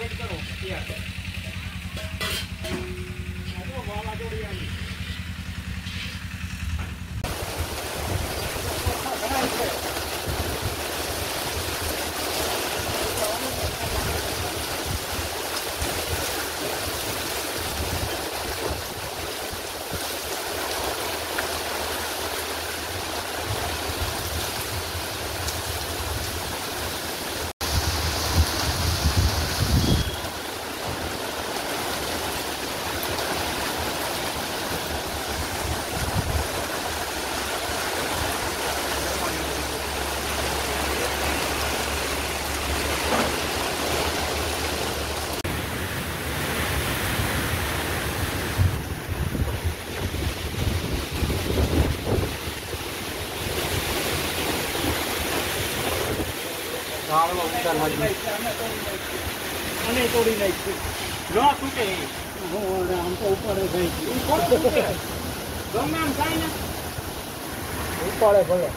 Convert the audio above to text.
レッドの PR。ગાળો ઉતારવા જોઈએ. અને તોડી નાખ્યું ન તૂટે આમ તો ઉપર જાય ઉપાડે ભલે.